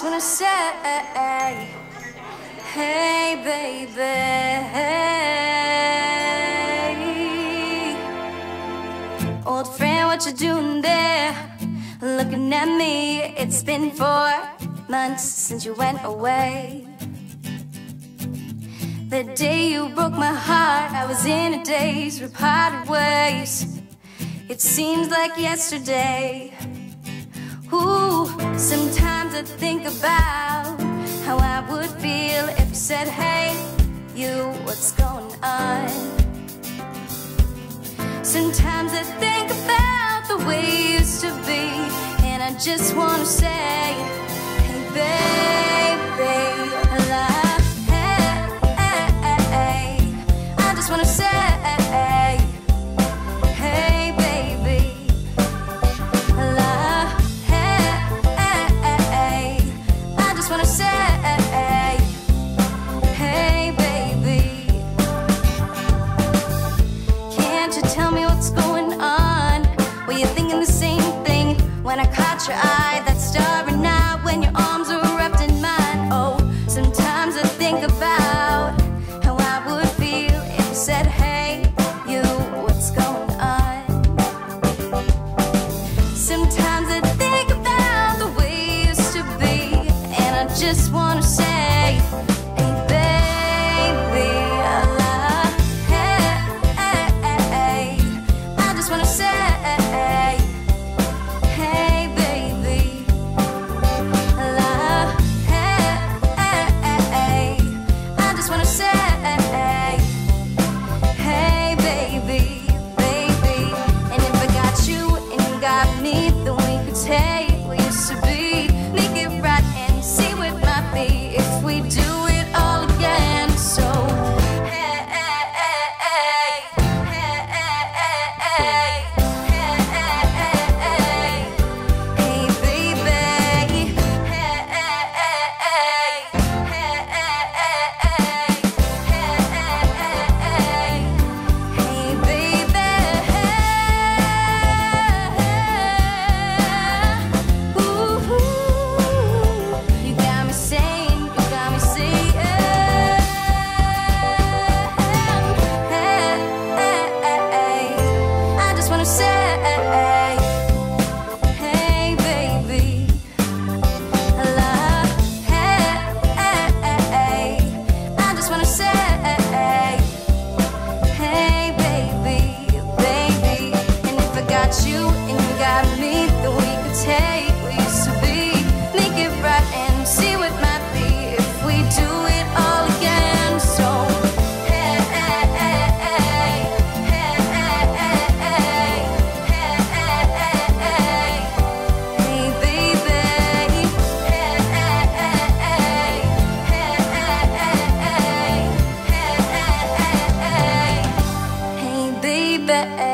just wanna say, hey, baby. Old friend, what you doing there? Looking at me, it's been four months since you went away. The day you broke my heart, I was in a daze, we parted ways. It seems like yesterday. Ooh, sometimes I think about how I would feel if you said, Hey, you, what's going on? Sometimes I think about the way it used to be, and I just wanna say, Hey, baby, I love, hey, hey, hey, I just wanna say, when I caught your eye that starry night when your arms were wrapped in mine? Oh, sometimes I think about how I would feel if you said, Hey, you, what's going on? Sometimes I think about the way it used to be, and I just wanna say. bed.